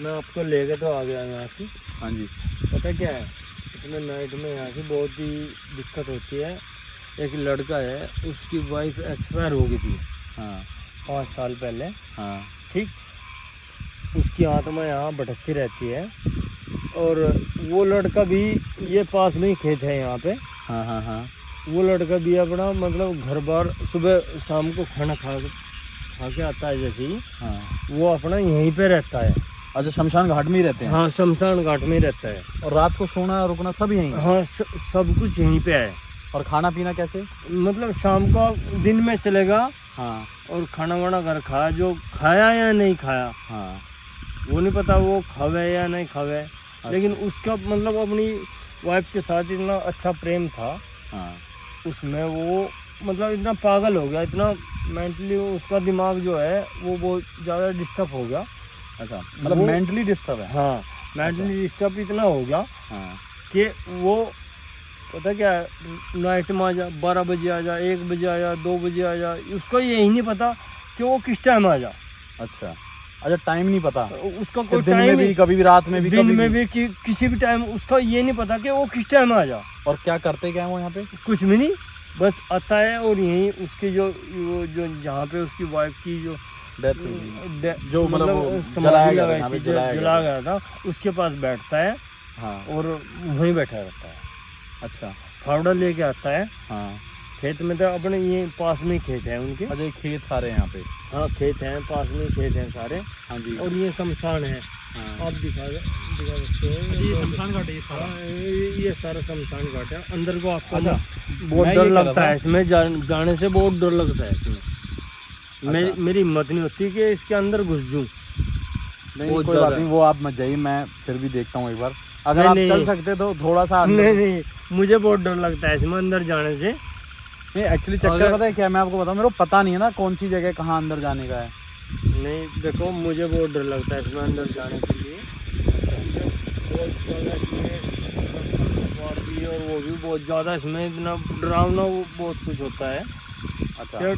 मैं आपको लेके तो आ गया यहाँ से। हाँ जी। पता क्या है? इसमें नाइट में यहाँ से बहुत ही दिक्कत होती है। एक लड़का है उसकी वाइफ एक्सपायर हो गई थी। हाँ। पाँच साल पहले। हाँ। ठीक? उसकी आत्मा यहाँ भटकती रहती है। और वो लड़का भी ये पास में ही खेत है यहाँ पे। हाँ हाँ हाँ। वो लड़का भी अपना मतलब घर बार सुबह शाम को खाना खा खा के आता है जैसे ही। हाँ। वो अपना यहीं पे रहता है। अच्छा शमशान घाट में ही रहते हैं? हाँ शमशान घाट में ही रहता है। और रात को सोना रुकना सब यहीं? हाँ स, सब कुछ यहीं पे है। और खाना पीना कैसे? मतलब शाम को दिन में चलेगा। हाँ। और खाना वाना घर खाया जो खाया या नहीं खाया हाँ। वो नहीं पता वो खावे या नहीं खावे। लेकिन उसका मतलब अपनी वाइफ के साथ इतना अच्छा प्रेम था। हाँ। उसमें वो मतलब इतना पागल हो गया इतना मेंटली उसका दिमाग जो है वो बहुत ज़्यादा डिस्टर्ब हो गया। अच्छा मतलब मेंटली डिस्टर्ब है? हाँ मेंटली डिस्टर्ब इतना हो गया हाँ। कि वो पता क्या है नाइट में आ जा बारह बजे आ जा एक बजे आ जा दो बजे आ जा उसको यही नहीं पता कि वो किस टाइम आ जा। अच्छा। अच्छा टाइम नहीं पता। उसका कोई दिन में भी कभी भी रात में भी दिन कभी में भी। भी कि, किसी भी टाइम उसका ये नहीं पता कि वो किस टाइम आ जा। और क्या करते क्या है वो यहाँ पे? कुछ भी नहीं। बस आता है और यही उसके जो वो जो जहाँ पे उसकी वाइफ की जो डेथ हुई जो मतलब जो जलाया गया जलाया गया था उसके पास बैठता है हाँ। और वहीं बैठा रहता है। अच्छा। फावड़ा लेके आता है। हाँ। खेत में तो अपने ये पास में खेत है उनके। अरे खेत सारे यहाँ पे। हाँ खेत हैं पास में खेत हैं सारे। हाँ जी। और ये शमशान है। हाँ। आप दिखा दिखा सकते हैं। ये शमशान घाट है सारा? हाँ, ये ये सारा शमशान घाट है। अंदर को आपको अच्छा, बहुत डर लगता है इसमें जाने से बहुत डर लगता है इसमें। मेरी अच्छा। मेरी हिम्मत नहीं होती कि इसके अंदर घुस जाऊँ। नहीं कोई बात नहीं वो आप मत जाइए मैं फिर भी देखता हूँ एक बार। अगर आप। चल सकते तो थोड़ा सा नहीं नहीं मुझे बहुत डर लगता है इसमें अंदर जाने से। नहीं एक्चुअली चक्कर पता है क्या मैं आपको बताऊँ मेरे को पता नहीं है ना कौन सी जगह कहाँ अंदर जाने का है। नहीं देखो मुझे बहुत डर लगता है इसमें अंदर जाने के लिए। और वो भी बहुत ज़्यादा इसमें इतना डरावना वो बहुत कुछ होता है। अच्छा।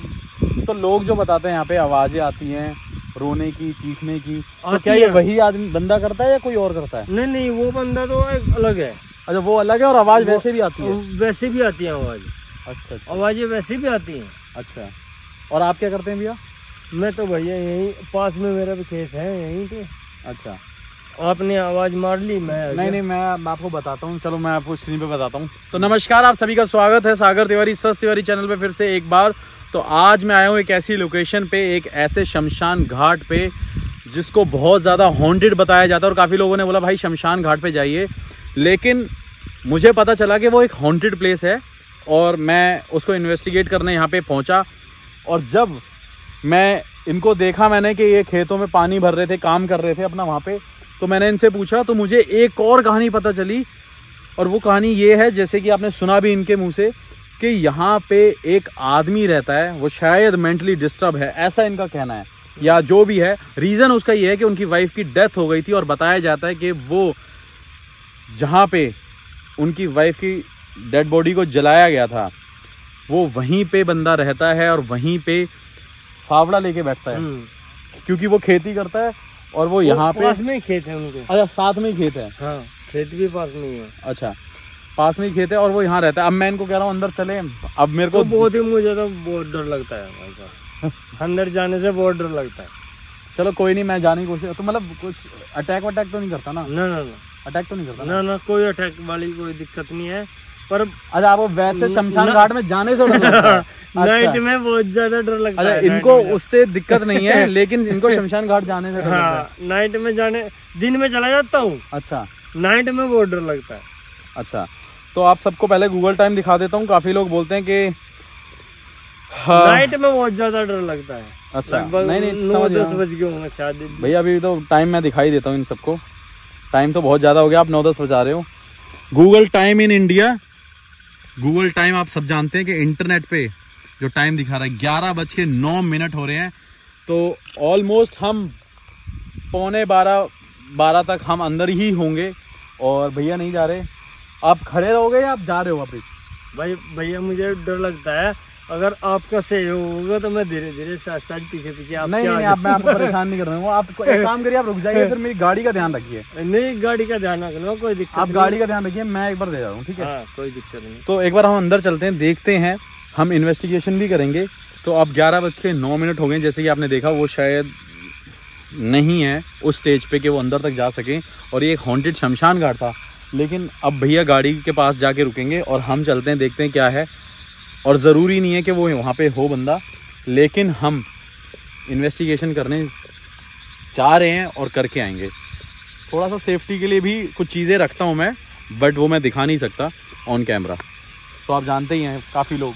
तो लोग जो बताते हैं यहाँ पे आवाज़ें आती हैं रोने की चीखने की तो क्या ये वही आदमी बंदा करता है या कोई और करता है? नहीं नहीं वो बंदा तो अलग है। अच्छा वो अलग है और आवाज़ वैसे भी आती है। वैसे भी आती है आवाज़। अच्छा अच्छा। आवाज़ें वैसे भी आती हैं। अच्छा। और आप क्या करते हैं भैया? मैं तो भैया यहीं पास में मेरा भी खेत है यहीं पे। अच्छा। आपने आवाज़ मार ली मैं नहीं नहीं मैं मैं आपको बताता हूँ। चलो मैं आपको स्क्रीन पे बताता हूँ। तो नमस्कार आप सभी का स्वागत है सागर तिवारी सस तिवारी चैनल पे फिर से एक बार। तो आज मैं आया हूँ एक ऐसी लोकेशन पे एक ऐसे शमशान घाट पे जिसको बहुत ज़्यादा हॉन्टेड बताया जाता है और काफ़ी लोगों ने बोला भाई शमशान घाट पे जाइए। लेकिन मुझे पता चला कि वो एक हॉन्टेड प्लेस है। और मैं उसको इन्वेस्टिगेट करने यहाँ पे पहुँचा। और जब मैं इनको देखा मैंने कि ये खेतों में पानी भर रहे थे, काम कर रहे थे अपना वहाँ पे तो मैंने इनसे पूछा तो मुझे एक और कहानी पता चली। और वो कहानी ये है, जैसे कि आपने सुना भी इनके मुँह से, कि यहाँ पे एक आदमी रहता है, वो शायद मेंटली डिस्टर्ब है, ऐसा इनका कहना है। या जो भी है रीज़न उसका ये है कि उनकी वाइफ की डेथ हो गई थी, और बताया जाता है कि वो जहाँ पे उनकी वाइफ की डेड बॉडी को जलाया गया था वो वहीं पे बंदा रहता है और वहीं पे फावड़ा लेके बैठता है। हम्म। क्योंकि वो खेती करता है और वो यहाँ पे पास में ही खेत है उनके। अच्छा साथ में ही खेत है। हाँ खेत भी पास में ही है। अच्छा पास में ही खेत है और वो यहाँ रहता है। अब मैं इनको कह रहा हूँ अंदर चले। अब मेरे तो को बहुत ही मुझे तो बहुत डर लगता है अंदर जाने से बहुत डर लगता है। चलो कोई नहीं मैं जाने की कोशिश तो मतलब कुछ अटैक वटैक तो नहीं करता ना? ना ना अटैक तो नहीं करता ना? ना कोई अटैक वाली कोई दिक्कत नहीं है। पर अच्छा आपको वैसे शमशान घाट में जाने से है। नाइट अच्छा। में बहुत ज़्यादा डर लगता अच्छा है इनको उससे दिक्कत नहीं है लेकिन इनको शमशान घाट जाने से है हाँ। नाइट में जाने दिन में चला जाता हूँ। अच्छा। नाइट में बहुत डर लगता है। अच्छा तो आप सबको पहले गूगल टाइम दिखा देता हूँ काफ़ी लोग बोलते हैं कि हाँ, नाइट में बहुत ज़्यादा डर लगता है। अच्छा नहीं नहीं नौ समझ दस बज गए होंगे शायद भैया अभी तो टाइम मैं दिखाई देता हूँ इन सबको। टाइम तो बहुत ज़्यादा हो गया आप नौ दस बजा रहे हो। Google time in India Google time आप सब जानते हैं कि इंटरनेट पे जो टाइम दिखा रहा है, ग्यारह बज के नौ मिनट हो रहे हैं। तो ऑलमोस्ट हम पौने बारह बारह तक हम अंदर ही होंगे। और भैया नहीं जा रहे। आप खड़े रहोगे या आप जा रहे हो वापिस? भाई, भैया, मुझे डर लगता है। अगर आपका सहयोग होगा तो मैं धीरे धीरे साथ साथ पीछे पीछे आप नहीं नहीं आप मैं आपको परेशान नहीं कर रहा हूँ। आप एक काम करिए आप रुक जाइए फिर मेरी गाड़ी का ध्यान रखिए। नहीं गाड़ी का ध्यान रखना कोई दिक्कत आप गाड़ी का ध्यान रखिए मैं एक बार दे जा रहा हूँ ठीक है? हाँ कोई दिक्कत नहीं। तो एक बार हम अंदर चलते हैं देखते हैं हम इन्वेस्टिगेशन भी करेंगे। तो अब ग्यारह बज के नौ मिनट हो गए जैसे कि आपने देखा वो शायद नहीं है उस स्टेज पे कि वो अंदर तक जा सकें। और ये एक हॉन्टेड शमशान घाट था। लेकिन अब भैया गाड़ी के पास जाके रुकेंगे और हम चलते हैं देखते हैं क्या है। और ज़रूरी नहीं है कि वो वहाँ पे हो बंदा, लेकिन हम इन्वेस्टिगेशन करने जा रहे हैं और करके आएँगे। थोड़ा सा सेफ्टी के लिए भी कुछ चीज़ें रखता हूँ मैं बट वो मैं दिखा नहीं सकता ऑन कैमरा तो आप जानते ही हैं, काफ़ी लोग।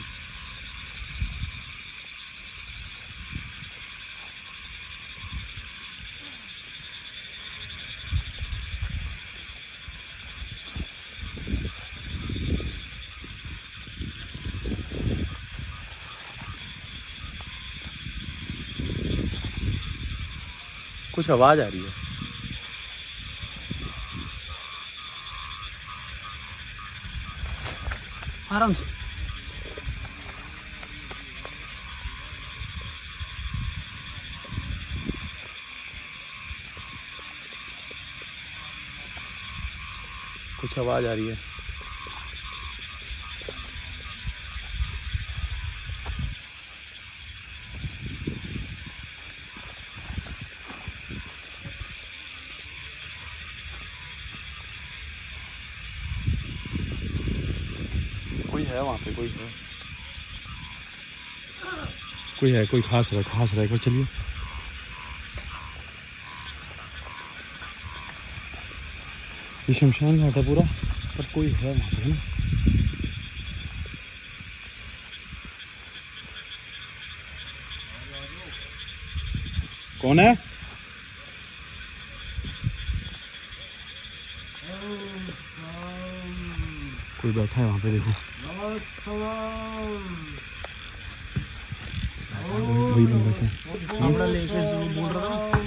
कुछ आवाज़ आ रही है। आराम से। कुछ आवाज़ आ रही है कोई है वहाँ पे कोई है कोई है, कोई खास रहा खास रहा, कोई चलिए। ये शमशान घाट है पूरा, पर कोई है वहाँ पे ना? कौन है? कोई बैठा है वहाँ पे, देखो। वही बंदा है कपड़ा लेके बोल रहा था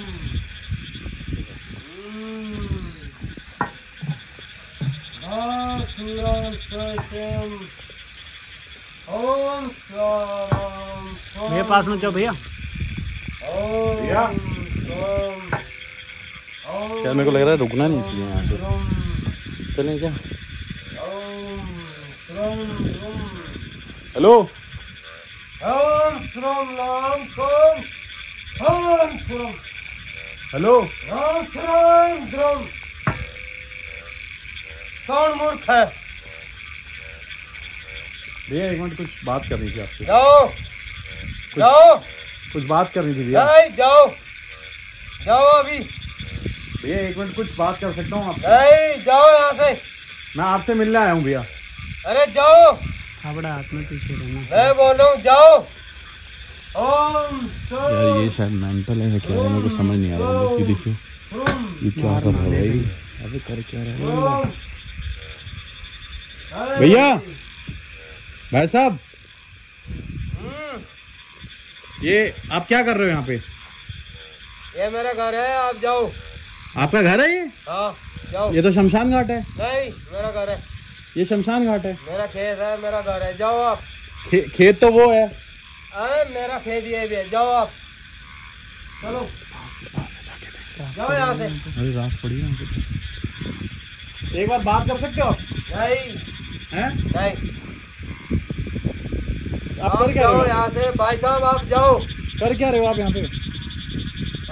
मेरे पास में जाओ भैया। भैया। यार मेरे को लग रहा है रुकना नहीं चाहिए यहाँ पे? चलें क्या? हेलो? श्रम राम श्रम ओम श्रम हेलो। राम श्रम कौन मूर्ख है? भैया एक मिनट कुछ बात करनी थी आपसे। जाओ। कुछ, जाओ। कुछ बात करनी थी भैया। नहीं जाओ। जाओ अभी। भैया एक मिनट कुछ बात कर सकता हूँ आपसे? नहीं जाओ यहाँ से। मैं आपसे मिलने आया हूँ भैया। अरे जाओ। हाथ में पीछे रहना। मैं बोल रहा हूँ जाओ। यार ये शायद मेंटल है क्या है? मेरे को समझ नहीं आ रहा ये देखियो ये क्या कर रहा है भाई? अबे कर क्या रहा है? भैया! भाई साहब! ये आप क्या कर रहे हो यहाँ पे? ये मेरा घर है आप जाओ। आपका घर है ये? हाँ जाओ। ये तो शमशान घाट है। नहीं मेरा घर है। ये शमशान घाट है। मेरा खेत है मेरा घर है। जाओ आप। खे, खेत तो वो है। अरे मेरा खेत ये भी है जाओ आप। चलो। जाओ यहाँ से। अरे रात पड़ी है। एक बार बात कर सकते हो? नहीं। हैं? नहीं। आप कर क्या रहे हो? यहाँ से भाई साहब आप जाओ। कर क्या रहे हो आप यहाँ पे?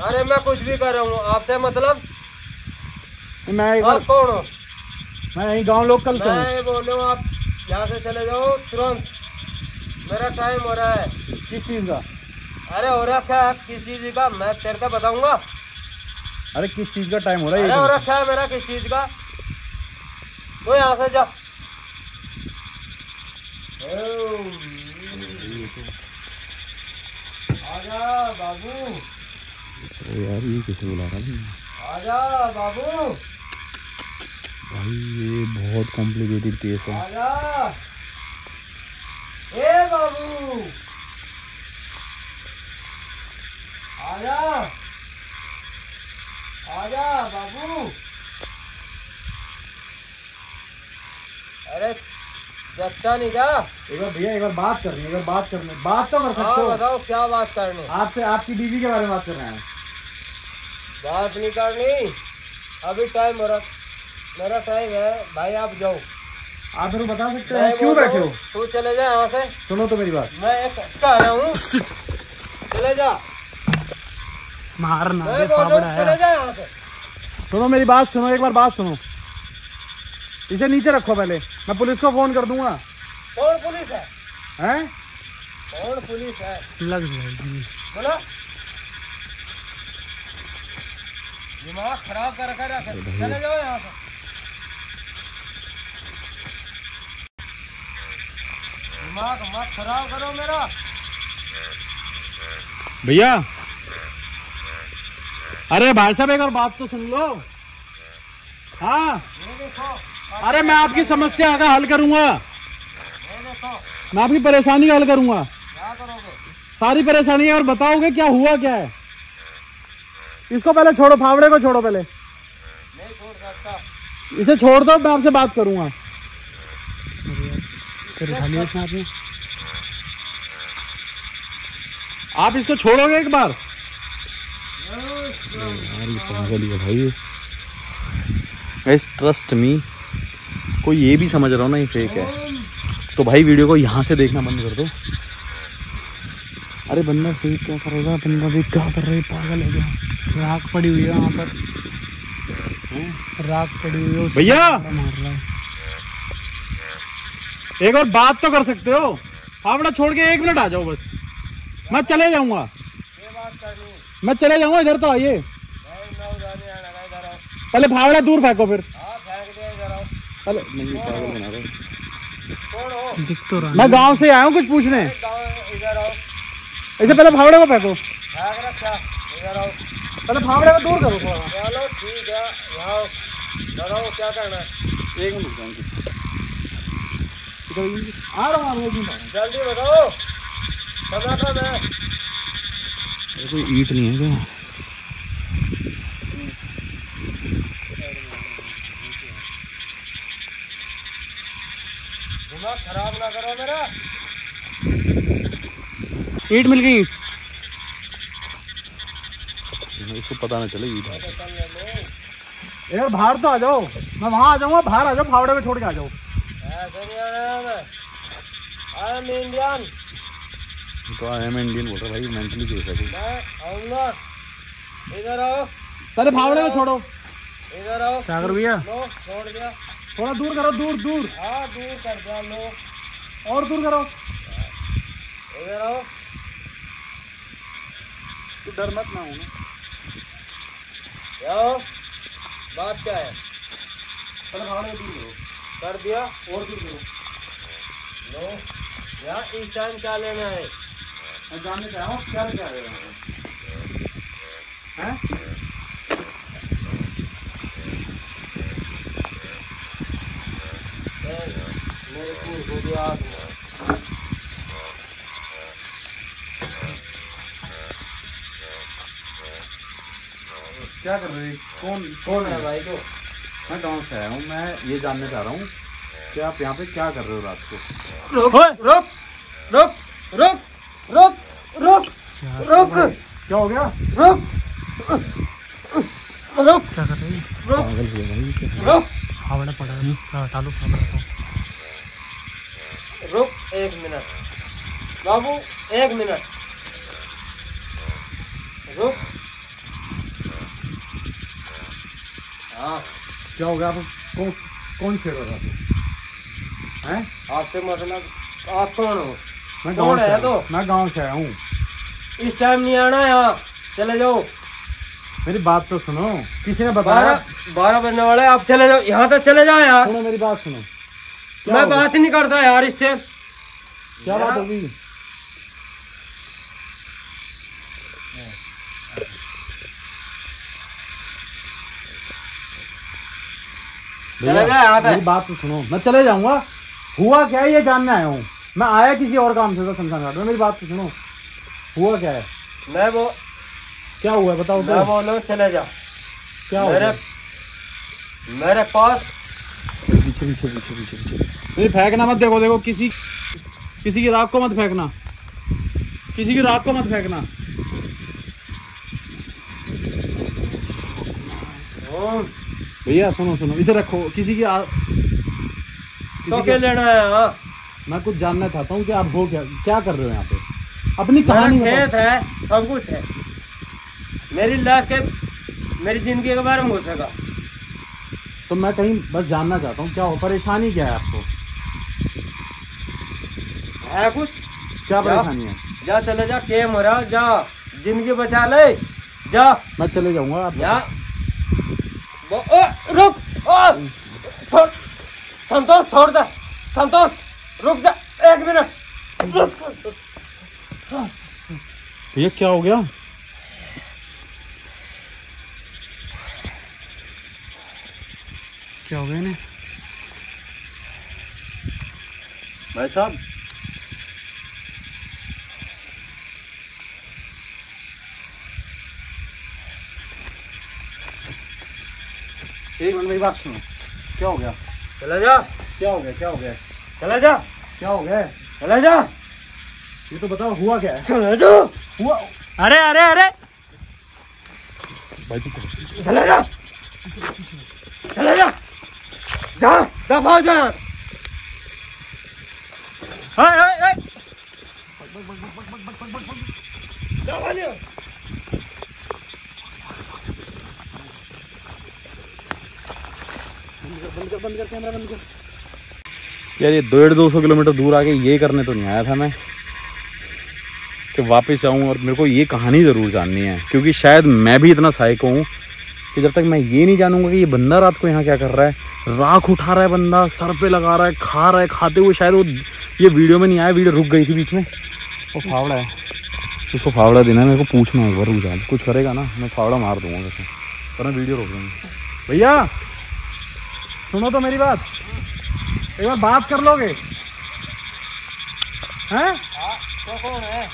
अरे मैं कुछ भी कर रहा हूँ आपसे मतलब? मैं एक आप कौन हो? मैं यही गाँव लोकल से मैं बोल रहा हूँ आप यहाँ से चले जाओ तुरंत। मेरा टाइम हो रहा है। किस चीज़ का? अरे हो रखा है किस चीज़ का? मैं तेरे को बताऊँगा। अरे किस चीज़ का टाइम हो रहा है अरे हो तो- रखा है मेरा किस चीज़ का? तो यहाँ से जा। आजा बाबू। यार ये किसे बुला रहा है? आजा बाबू। भाई ये बहुत कॉम्प्लिकेटेड केस है। आजा। ए बाबू। आजा। आजा बाबू। अरे जगता नहीं क्या? एक बार भैया एक बार बात करनी है एक बार बात करनी। बात तो कर हाँ सकते हो बताओ क्या बात करनी? आपसे आपकी बीवी के बारे में बात कर रहे हैं। बात नहीं करनी। अभी टाइम हो रहा मेरा टाइम है। भाई आप जाओ। आप मेरे को बता सकते हैं क्यों बैठे हो? तू चले जा यहाँ से। सुनो तो मेरी बात। मैं एक कह रहा हूँ। चले जा। मारना चले जा यहाँ से। सुनो मेरी बात सुनो एक बार बात सुनो। इसे नीचे रखो पहले। मैं पुलिस को फ़ोन कर दूँगा। कौन पुलिस है? हैं? कौन पुलिस है? लग जाएगी। बोला। दिमाग खराब कर रखा है चले जाओ यहाँ से। दिमाग मत खराब करो मेरा। भैया। अरे भाई साहब एक और बात तो सुन लो। हाँ। अरे मैं आपकी समस्या का हल करूँगा। मैं आपकी परेशानी का हल करूँगा। सारी परेशानी है और बताओगे क्या हुआ क्या है? इसको पहले छोड़ो फावड़े को छोड़ो पहले। नहीं छोड़ सकता। इसे छोड़ दो मैं आपसे बात करूँगा। फिर उठा लिया इसने आपने आप इसको छोड़ोगे एक बार? गाइस ट्रस्ट मी कोई ये भी समझ रहा हो ना ये फेक है। तो भाई वीडियो को यहाँ से देखना बंद कर दो। अरे बंदा फेक क्या करेगा? बंदा देख क्या कर रहा है? पागल है क्या? राख पड़ी हुई है वहाँ पर। राख पड़ी हुई है भैया! मार रहा है। एक और बात तो कर सकते हो। फावड़ा छोड़ के एक मिनट आ जाओ बस। मैं चले जाऊँगा। ये बात करनी मैं चले जाऊँगा इधर तो आइए। पहले फावड़ा दूर फेंको फिर। हाँ फेंक दे इधर आओ पहले नहीं पागल बना रहे दिख तो रहा मैं गाँव से आया हूँ कुछ पूछने। अरे गाँव इधर आओ। ऐसे पहले फावड़े को फेंको। फेंक रखा इधर आओ। पहले फावड़े को दूर करो। थोड़ा चलो ठीक है क्या करना है? एक मिनट। इधर आ रहा हूँ। जल्दी बताओ। समय कम है ये कोई ईट नहीं है क्या? दिमाग खराब ना करो मेरा। ईट मिल गई। इसको पता ना चले ईट। है यार बाहर तो आ जाओ। मैं वहाँ आ जाऊँगा बाहर आ जाओ फावड़े में छोड़ के आ जाओ। आई एम इंडियन तो आई एम इंडियन बोल रहा भाई मेंटली केस है कोई इधर आओ पहले फावड़े को छोड़ो। इधर आओ सागर भैया। लो छोड़ दिया थोड़ा दूर करो दूर दूर। हाँ दूर कर दिया लो और दूर करो। इधर आओ तू डर मत ना होना। आओ बात क्या है? पहले फावड़े को दूर करो। कर दिया और दूर करो लो यहाँ इस टाइम क्या लेना है मैं जानने चाह रहा हूँ क्या लेके आए हो? हैं? मेरे को हो गया क्या कर रहे? कौन कौन है? भाई तो मैं गाँव से आया हूँ मैं ये जानना चाह रहा हूँ कि आप यहाँ पे क्या कर रहे हो रात को। रुक रुक रुक रुक रुक रुक रुक क्या हो गया? रुक रुक क्या कर रही है? रुक रुक। फावड़ा पड़ा है हाँ, हटा लो फावड़ा को रुक एक मिनट। बाबू एक मिनट। रुक। हाँ। क्या हो गया आप कौन कौन छेड़ रहा था? हैं? आपसे मतलब आप कौन हो? मैं कौन है तो? मैं गाँव से आया हूँ। इस टाइम नहीं आना यहाँ। चले जाओ। मेरी बात तो सुनो। किसी ने बताया? बारह बजने वाले आप चले जाओ। यहाँ तक चले जाओ यार। सुनो मेरी बात सुनो। मैं बात ही नहीं करता यार इस टाइम क्या बात होगी चले भैया, गए यहाँ तक। मेरी बात तो सुनो। मैं चले जाऊँगा। हुआ क्या है ये जानने आया हूँ? मैं आया किसी और काम से था शमशान घाट में। मेरी बात तो सुनो। हुआ क्या है? मैं वो क्या हुआ बताओ मैं तो बोलो चले जाओ क्या मेरे मेरे पास पीछे पीछे पीछे पीछे पीछे। नहीं फेंकना मत। देखो देखो किसी किसी की राख को मत फेंकना। किसी की राख को मत फेंकना। ओम। भैया सुनो सुनो इसे रखो। किसी की आ... किसी तो की- क्या लेना है हाँ? मैं कुछ जानना चाहता हूँ कि आप हो क्या क्या कर रहे हो यहाँ पे? अपनी कहानी खेत। है सब कुछ है। मेरी लाइफ के मेरी ज़िंदगी के बारे में हो सका। तो मैं कहीं बस जानना चाहता हूँ क्या हो परेशानी क्या है आपको? है कुछ? क्या परेशानी है? जा चले जा टेम हो रहा जा। ज़िंदगी बचा ले जा। मैं चले जाऊँगा आप या वो- ओ, रुक छोड़ संतोष छोड़ दे संतोष रुक जा एक मिनट ये क्या हो गया? क्या हो गया इन्हें? भाई साहब एक मिनट मेरी बात सुनो। क्या हो गया? चला जा। क्या हो गया? क्या हो गया? चला जा। क्या हो गया? चला जा। ये तो बताओ हुआ क्या है? चला जा। हुआ अरे अरे अरे। भाई पीछे चला जा। चला जा। जा दबा जा। हाय हाय हाय। बक बक बक बक बक बक बक बक दबा यार, ये डेढ़ दो सौ किलोमीटर दूर आके ये करने तो नहीं आया था मैं, कि वापस आऊँ और मेरे को ये कहानी ज़रूर जाननी है, क्योंकि शायद मैं भी इतना साइको हूँ कि जब तक मैं ये नहीं जानूँगा कि ये बंदा रात को यहाँ क्या कर रहा है, राख उठा रहा है बंदा, सर पे लगा रहा है, खा रहा है, खाते हुए शायद वो, ये वीडियो में नहीं आया, वीडियो रुक गई थी बीच में। वो फावड़ा है। उसको फावड़ा देना मेरे को पूछना है, एक बार रुक जा, कुछ करेगा ना, मैं फावड़ा मार दूँगा वैसे। पर मैं वीडियो रोक दूँगा। भैया! सुनो तो मेरी बात। एक बार बात कर लोगे? हैं? तो कौन है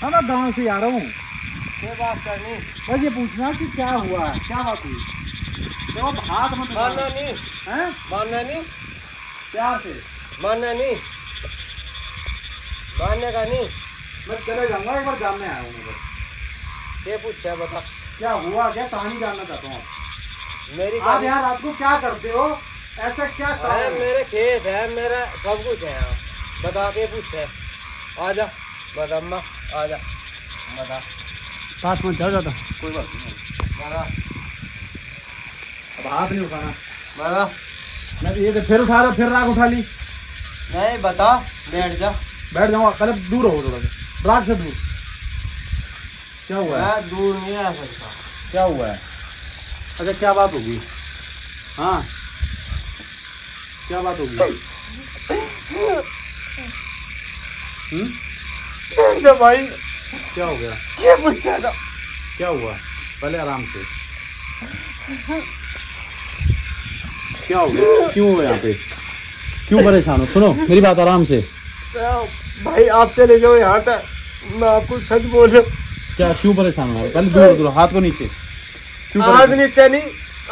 हाँ मैं गाँव से आ रहा हूँ। बात करनी बस ये पूछना कि क्या हुआ? है क्या बात हुई? देखो हाथ मत मानना नहीं हैं? मानना नहीं प्यार से। मानना नहीं मानने का नहीं। मैं चले जाऊँगा एक बार जानने आया हूँ। ये पूछा बता। क्या हुआ? क्या कहानी जानना चाहता हूँ? आप मेरी आप कहानी- यहाँ रात को क्या करते हो? ऐसा क्या अरे कारण है? मेरे खेत है मेरा सब कुछ है यहाँ। बता के पूछे आ जा बता अम्मा आ जा बता। पास मत जाओ जाता कोई बात नहीं। बता। अब हाथ नहीं उठाना। बता। मैं तो ये तो फिर उठा रहा फिर राख उठा ली। नहीं बता। बैठ जा। बैठ जाऊँगा पहले दूर हो थोड़ा सा। राग से दूर। क्या हुआ है? मैं दूर नहीं आ सकता। क्या हुआ है? अच्छा क्या बात होगी? हाँ। क्या बात होगी? हम्म? भाई क्या हो गया? ये पूछा था क्या हुआ? पहले आराम से। क्या हो गया? क्यों हो यहाँ पे? क्यों परेशान हो? सुनो मेरी बात आराम से। भाई आप चले जाओ यहाँ तक। मैं आपको सच बोल। रहा क्या क्यों परेशान हो? पहले दूर दूर हाथ को नीचे। क्यों आज? नीचे नहीं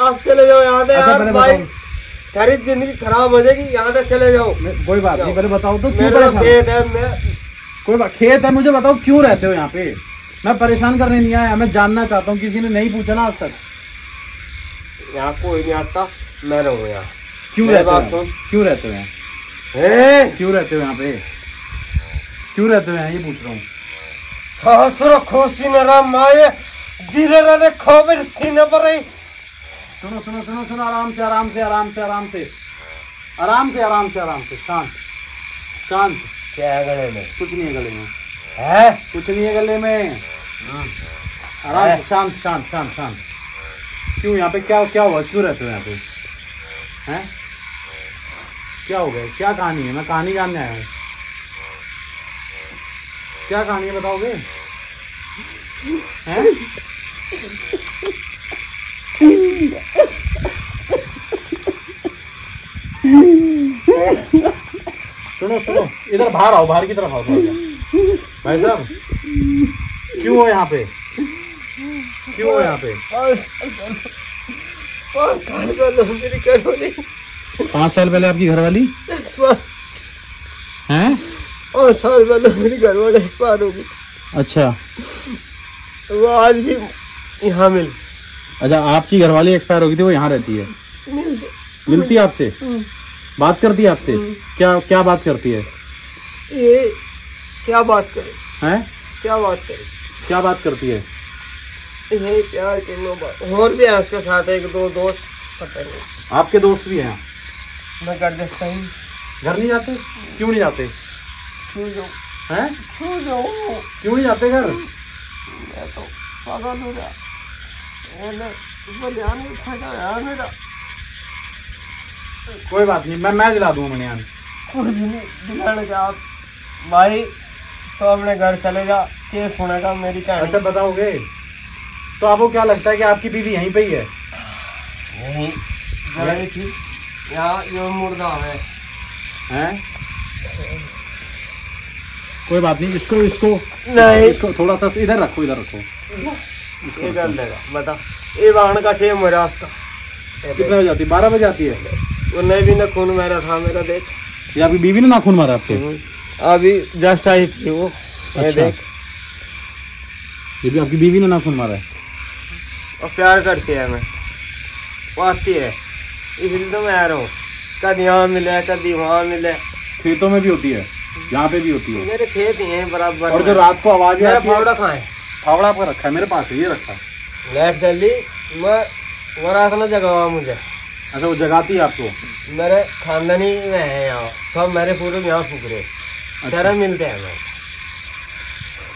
आप चले जाओ यहाँ से अच्छा, यार भाई। तेरी ज़िंदगी खराब हो जाएगी यहाँ से चले जाओ। कोई बात नहीं पहले बताओ तो क्यों? खेत है मैं कोई बात खेत है मुझे बताओ क्यों रहते हो यहाँ पे? मैं परेशान करने नहीं आया मैं जानना चाहता हूँ किसी ने नहीं पूछा ना आज तक। यहाँ कोई नहीं आता मैं रहूँ यहाँ। क्यों रहते हो। क्यों रहते हो यहाँ? क्यों रहते हो यहाँ पे? क्यों रहते हो यहाँ ये पूछ रहा हूँ। सहस्र खुशी न राम माये धीरे रे खोबर सीने पर ही सुनो सुनो सुनो सुनो आराम से आराम से आराम से आराम से। आराम से आराम से आराम से शांत शांत। क्या है गले में? कुछ नहीं है गले में। है? कुछ नहीं है गले में। आराम शांत शांत शांत शांत। क्यों यहाँ पे क्या क्या हुआ? क्यों रहते हो यहाँ पे? हैं? क्या हो गया? क्या कहानी है? मैं कहानी जानने आया हूँ। क्या कहानी है बताओगे? हैं? सुनो सुनो इधर बाहर आओ बाहर की तरफ़ आओ भाई साहब क्यों हो यहाँ पे? क्यों हो यहाँ पे? पाँच साल पहले मेरी करोली पाँच साल पहले आपकी घर वाली हैं? पाँच साल पहले मेरी घर वाली एक्सपायर हो गई अच्छा। वो आज भी यहाँ मिल। अच्छा आपकी घरवाली एक्सपायर हो गई थी वो यहाँ रहती है। मिल मिलती है आपसे? बात करती है आपसे? क्या क्या बात करती है? ये क्या बात करे? हैं? क्या बात करे? क्या बात करती है? ये प्यार की मोहब्बत। और भी है उसके साथ एक दो दोस्त पता नहीं। आपके दोस्त भी हैं? मैं कर देखता हूँ घर नहीं जाते? क्यों नहीं जाते? क्यों जाऊँ? हैं? क्यों जाओ क्यों नहीं जाते घर? तो पागल हो गया मैंने बलियान भी थका यार मेरा कोई बात नहीं मैं मैं दिला दूँगा मनियान कुछ नहीं दिलाने का आप भाई तो अपने घर चले जा केस सुनेगा मेरी कहानी। अच्छा बताओगे? तो आपको क्या लगता है कि आपकी बीवी यहीं पे ही है? यही थी यहाँ यो मुर्दा है। हैं? कोई बात नहीं इसको इसको नहीं। इसको थोड़ा सा इधर रखो इधर रखो। ये कर लेगा बता। ये वाहन का टेम मेरा उसका ये बजे आती? है बारह बजे आती है? वो नहीं भी न खून मेरा था मेरा देख। ये आपकी बीवी ने नाखून मारा आपके? अभी जस्ट आई थी वो। ये अच्छा। देख। ये भी आपकी बीवी ने नाखून मारा है? और प्यार करती है मैं। वो आती है। इसलिए तो मैं आ रहा हूँ। कद यहाँ मिले कद वहाँ मिले। खेतों में भी होती है। यहाँ पे भी होती है। मेरे खेत ही हैं बराबर और जो रात को आवाज़ मेरा है फावड़ा कहाँ है? फावड़ा आपका रखा है मेरे पास ये रखा है। लाइट चल मैं वो रात ना जगवा मुझे। अच्छा वो जगाती है आपको? मेरे खानदानी में है यहाँ सब मेरे पूरे यहाँ फूक रहे अच्छा। सारे मिलते हैं मैं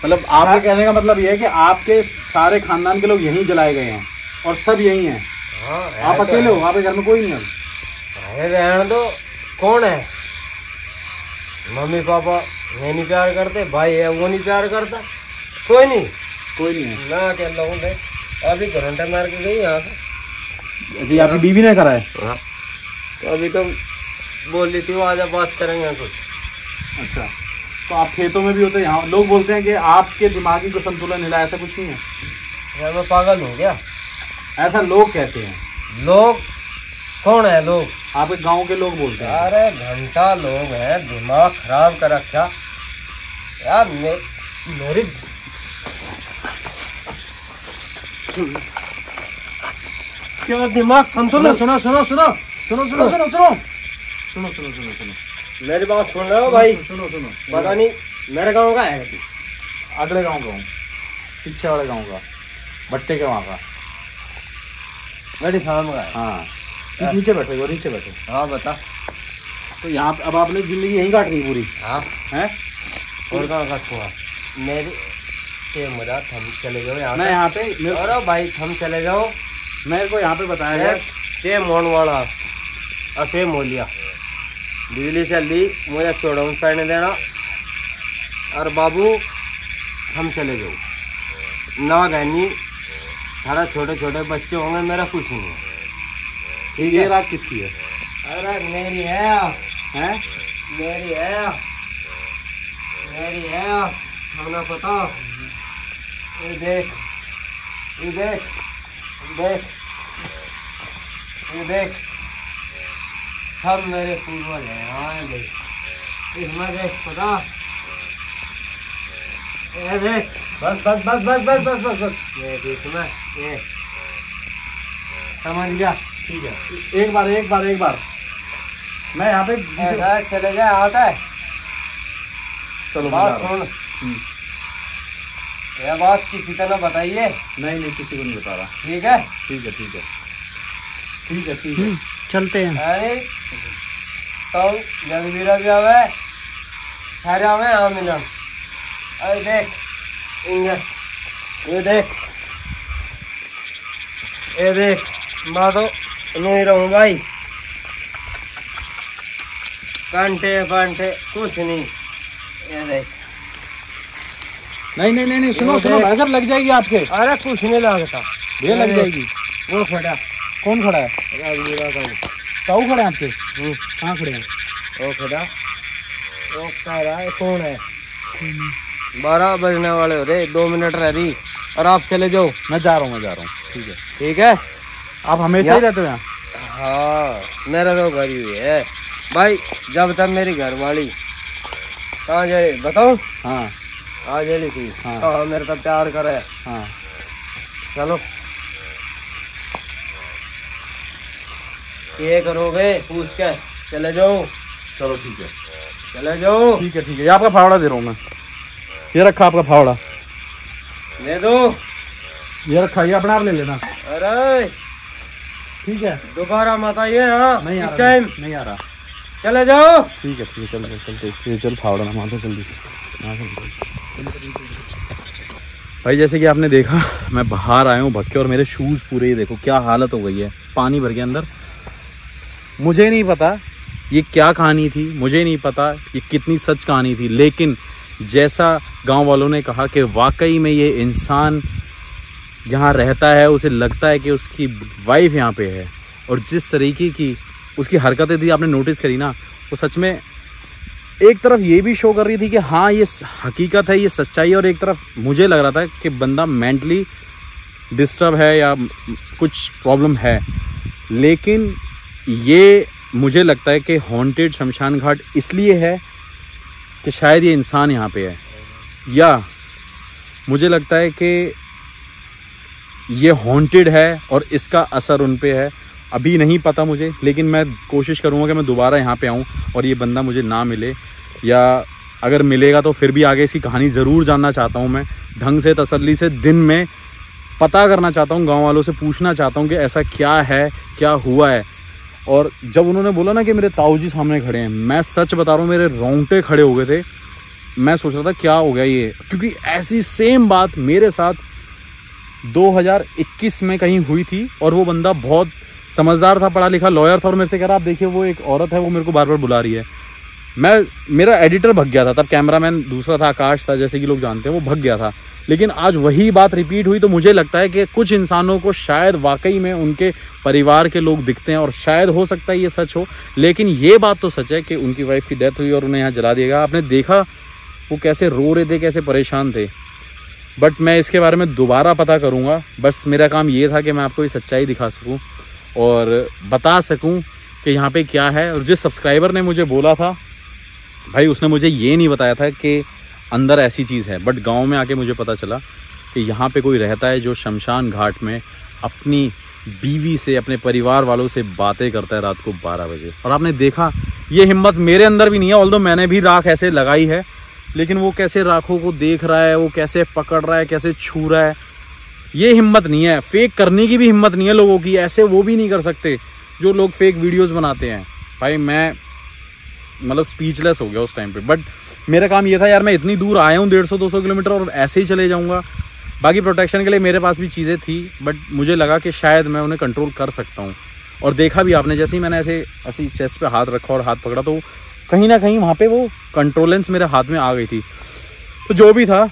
मतलब आपके कहने का मतलब ये है कि आपके सारे खानदान के लोग यहीं जलाए गए हैं और सब यहीं हैं। हाँ है आप तो अकेले है। हो आपके घर में कोई नहीं है। अरे रहने दो कौन है? मम्मी पापा मैं नहीं प्यार करते भाई है वो नहीं प्यार करता। कोई नहीं। कोई नहीं है। मैं अकेला हूँ देख अभी घंटा मार के गई यहाँ से। अच्छा ये आपकी बीवी ने करा है? तो अभी तो बोल रही थी वो आज बात करेंगे कुछ। अच्छा तो आप खेतों में भी होते हैं यहाँ लोग बोलते हैं कि आपके दिमागी को संतुलन हिला ऐसा कुछ नहीं है? यार मैं पागल हो गया। ऐसा लोग कहते हैं। लोग? कौन है लोग? आपके गाँव के लोग बोलते हैं। अरे घंटा लोग हैं दिमाग खराब कर रखा। यार मे, मेरी क्या दिमाग संतुलन सुनो सुनो सुनो सुनो सुनो सुनो सुनो। सुनो सुनो सुनो सुनो। मेरी बात सुन रहे हो भाई? सुनो सुनो पता नहीं मेरे गाँव का है अगले गाँव का हूँ। पीछे वाले गाँव का। भट्टे के वहाँ का। मेरी शाम का हाँ। नीचे बैठो इधर नीचे बैठो। हाँ बता। तो यहाँ अब आपने ज़िंदगी यहीं काटनी है पूरी। हाँ। है? और कहाँ का छुआ मेरी के मज़ा थम चले जाओ यहाँ मैं यहाँ पे अरे भाई थम चले जाओ। मेरे को यहाँ पे बताया गया। देख ते मोन वाला और ते मोलिया। बिजली चल रही मुझे छोड़ो पहने देना। और बाबू हम चले जाओ। ना गहनी थारा छोटे छोटे बच्चे होंगे मेरा कुछ नहीं है। ठीक है? रात किसकी है? अरे मेरी है। हैं? मेरी है। मेरी है। हमने पता। ये देख ये देख देख ये देख। सब मेरे पूर्वज हैं हाँ देख। इसमें देख पता? ये देख बस बस बस बस बस बस बस बस। देख इसमें ये। समझ गया? ठीक है। एक बार एक बार एक बार। मैं यहाँ पे चले जाए आता है। चलो बात। सुन। हम्म, यह बात? किसी तरह बताइए। नहीं नहीं किसी को नहीं बता रहा। ठीक है? ठीक है ठीक है। ठीक है ठीक है। चलते हैं। अरे तो जगवीरा भी आवे सारे आवे हाँ मिलन अरे देख ये देख। ये देख मैं तो नहीं रहूँ भाई। घंटे घंटे कुछ नहीं। ये देख। नहीं नहीं नहीं सुनो सुनो साहब लग जाएगी आपके। अरे कुछ नहीं लगता भैया लग जाएगी। वो खड़ा कौन खड़ा है। ताऊ खड़े हैं आपके? हम्म, कहाँ खड़े हैं? वो खड़ा। वो रहा है कौन है? बारह बजने वाले हो रे दो मिनट रह रही और आप चले जाओ। मैं जा रहा हूँ मैं जा रहा हूँ। ठीक है। ठीक है? आप हमेशा ही रहते हो यहाँ? हाँ मेरा तो घर ही है। भाई जब तक मेरी घर वाली कहाँ जाए बताओ। हाँ। आ जाए थी। हाँ। हाँ मेरे तो प्यार करे। हाँ। चलो। ये करोगे पूछ के। चले जाओ। चलो ठीक है। चले जाओ। ठीक है ठीक है। ये आपका फावड़ा दे रहा हूँ मैं। ये रखा आपका फावड़ा। ले दो। ये रखा ये अपने आप ले लेना। अरे। ठीक है। दोबारा मत आइए हाँ। नहीं इस टाइम नहीं आ रहा। चले जाओ। ठीक है ठीक है। चल चल चल फावड़ा ना मारते जल्दी। भाई, जैसे कि आपने देखा, मैं बाहर आया हूँ भक्के और मेरे शूज़ पूरे ही देखो, क्या हालत हो गई है। पानी भर गया अंदर। मुझे नहीं पता ये क्या कहानी थी, मुझे नहीं पता ये कितनी सच कहानी थी, लेकिन जैसा गाँव वालों ने कहा कि वाकई में ये इंसान यहाँ रहता है, उसे लगता है कि उसकी वाइफ यहाँ पे है। और जिस तरीके की उसकी हरकतें थी, आपने नोटिस करी ना, वो सच में एक तरफ़ ये भी शो कर रही थी कि हाँ ये हकीकत है, ये सच्चाई और एक तरफ़ मुझे लग रहा था कि बंदा मेंटली डिस्टर्ब है या कुछ प्रॉब्लम है। लेकिन ये मुझे लगता है कि हॉन्टेड शमशान घाट इसलिए है कि शायद ये इंसान यहाँ पे है। या मुझे लगता है कि ये हॉन्टेड है और इसका असर उन पे है। अभी नहीं पता मुझे, लेकिन मैं कोशिश करूँगा कि मैं दोबारा यहाँ पे आऊँ और ये बंदा मुझे ना मिले। या अगर मिलेगा तो फिर भी आगे इसकी कहानी ज़रूर जानना चाहता हूँ मैं। ढंग से, तसल्ली से, दिन में पता करना चाहता हूँ, गाँव वालों से पूछना चाहता हूँ कि ऐसा क्या है, क्या हुआ है। और जब उन्होंने बोला ना कि मेरे ताऊ जी सामने खड़े हैं, मैं सच बता रहा हूँ, मेरे रोंगटे खड़े हो गए थे। मैं सोच रहा था क्या हो गया ये? क्योंकि ऐसी सेम बात मेरे साथ 2021 में कहीं हुई थी और वो बंदा बहुत समझदार था, पढ़ा लिखा लॉयर था और मेरे से कह रहा, आप देखिए, वो एक औरत है, वो मेरे को बार बार बुला रही है। मैं, मेरा एडिटर भग गया था, तब कैमरामैन दूसरा था, आकाश था, जैसे कि लोग जानते हैं, वो भग गया था। लेकिन आज वही बात रिपीट हुई तो मुझे लगता है कि कुछ इंसानों को शायद वाकई में उनके परिवार के लोग दिखते हैं और शायद हो सकता है ये सच हो, लेकिन ये बात तो सच है कि उनकी वाइफ की डेथ हुई और उन्हें यहाँ जला दिया आपने देखा वो कैसे रो रहे थे, कैसे परेशान थे? बट मैं इसके बारे में दोबारा पता करूँगा। बस मेरा काम ये था कि मैं आपको ये सच्चाई दिखा सकूँ। और बता सकूँ कि यहाँ पे क्या है। और जिस सब्सक्राइबर ने मुझे बोला था, भाई उसने मुझे ये नहीं बताया था कि अंदर ऐसी चीज़ है बट गाँव में आके मुझे पता चला कि यहाँ पे कोई रहता है जो शमशान घाट में अपनी बीवी से, अपने परिवार वालों से बातें करता है रात को 12 बजे। और आपने देखा, ये हिम्मत मेरे अंदर भी नहीं है ऑल मैंने भी राख ऐसे लगाई है, लेकिन वो कैसे राखों को देख रहा है, वो कैसे पकड़ रहा है, कैसे छू रहा है ये हिम्मत नहीं है। फेक करने की भी हिम्मत नहीं है लोगों की। ऐसे वो भी नहीं कर सकते जो लोग फेक वीडियोस बनाते हैं। भाई, मैं मतलब स्पीचलेस हो गया उस टाइम पे। बट मेरा काम ये था, यार, मैं इतनी दूर आया हूँ, डेढ़ सौ, दो सौ किलोमीटर, और ऐसे ही चले जाऊँगा। बाकी प्रोटेक्शन के लिए मेरे पास भी चीज़ें थी बट मुझे लगा कि शायद मैं उन्हें कंट्रोल कर सकता हूँ। और देखा भी आपने, जैसे ही मैंने ऐसे, ऐसी चेस्ट पे हाथ रखा और हाथ पकड़ा तो कहीं ना कहीं वहाँ पे वो कंट्रोलेंस मेरे हाथ में आ गई थी। तो जो भी था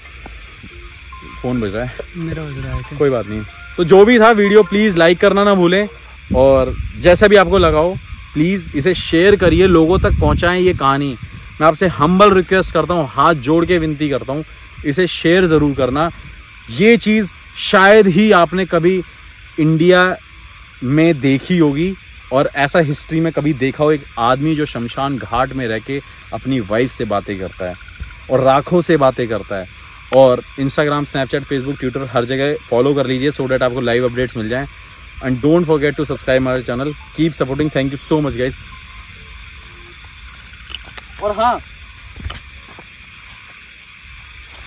फ़ोन बज रहा है मेरा बज रहा है कोई बात नहीं। तो जो भी था वीडियो प्लीज़ लाइक करना ना भूलें। और जैसा भी आपको लगाओ प्लीज़ इसे शेयर करिए लोगों तक पहुंचाएँ ये कहानी। मैं आपसे हम्बल रिक्वेस्ट करता हूँ हाथ जोड़ के विनती करता हूँ इसे शेयर ज़रूर करना। ये चीज़ शायद ही आपने कभी इंडिया में देखी होगी और ऐसा हिस्ट्री में कभी देखा हो एक आदमी जो शमशान घाट में रह के अपनी वाइफ से बातें करता है और राखों से बातें करता है। और इंस्टाग्राम स्नैपचैट फेसबुक ट्विटर हर जगह फॉलो कर लीजिए सो डैट आपको लाइव अपडेट्स मिल जाएँ। And don't forget to subscribe my channel keep supporting thank you so much guys और हाँ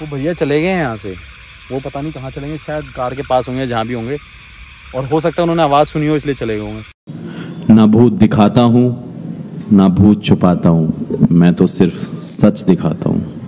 वो भैया चले गए हैं यहाँ से। वो पता नहीं कहाँ चलेंगे शायद कार के पास होंगे जहाँ भी होंगे। और हो सकता है उन्होंने आवाज़ सुनी हो, इसलिए चले गए होंगे। ना भूत दिखाता हूँ, ना भूत छुपाता हूँ। मैं तो सिर्फ़ सच दिखाता हूँ।